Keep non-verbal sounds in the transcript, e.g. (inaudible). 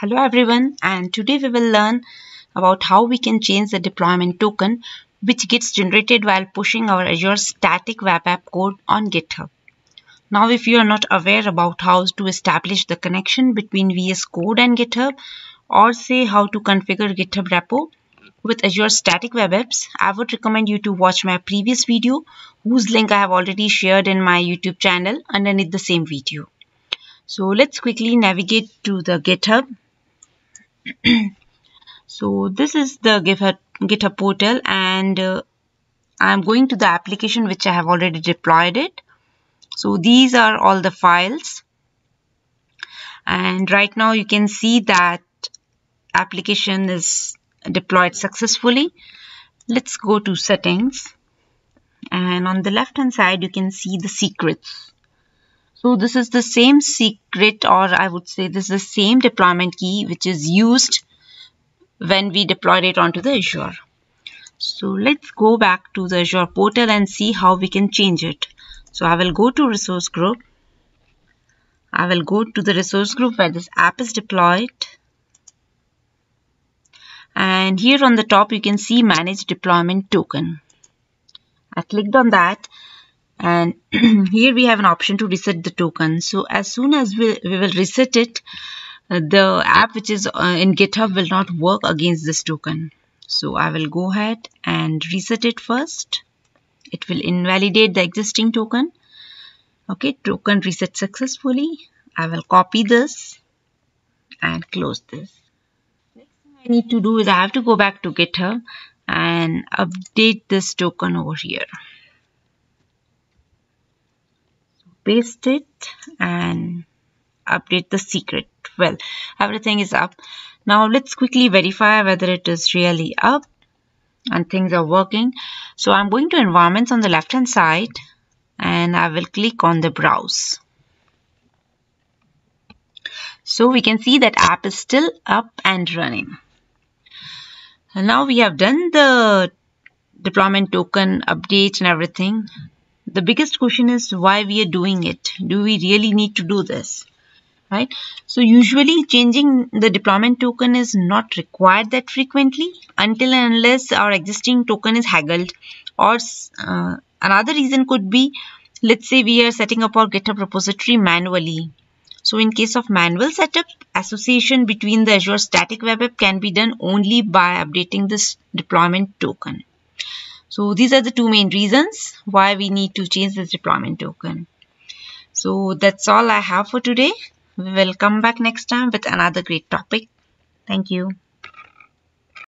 Hello everyone and today we will learn about how we can change the deployment token which gets generated while pushing our Azure static web app code on GitHub. Now if you are not aware about how to establish the connection between VS Code and GitHub or say how to configure GitHub repo with Azure static web apps, I would recommend you to watch my previous video whose link I have already shared in my YouTube channel underneath the same video. So let's quickly navigate to the GitHub (clears throat) so this is the GitHub, portal and uh, I'm going to the application which I have already deployed it. So these are all the files and right now you can see that application is deployed successfully. Let's go to settings and on the left hand side you can see the secrets. So this is the same secret or I would say this is the same deployment key which is used when we deployed it onto the Azure. So let's go back to the Azure portal and see how we can change it. So I will go to resource group. I will go to the resource group where this app is deployed. And here on the top you can see manage deployment token. I clicked on that and (clears throat) here we have an option to reset the token. So as soon as we, we will reset it uh, the app which is uh, in github will not work against this token. So i will go ahead and reset it first. It will invalidate the existing token. Okay token reset successfully. I will copy this and close this. Next thing i need to do is i have to go back to github and update this token over here paste it and update the secret. Well everything is up. Now let's quickly verify whether it is really up and things are working. So I'm going to environments on the left hand side and I will click on the browse. So we can see that app is still up and running. And now we have done the deployment token update and everything the biggest question is why we are doing it. Do we really need to do this? Right? So usually changing the deployment token is not required that frequently until and unless our existing token is haggled. Or uh, another reason could be let's say we are setting up our github repository manually. So in case of manual setup association between the azure static web app can be done only by updating this deployment token so these are the two main reasons why we need to change this deployment token. So that's all I have for today. We will come back next time with another great topic. Thank you.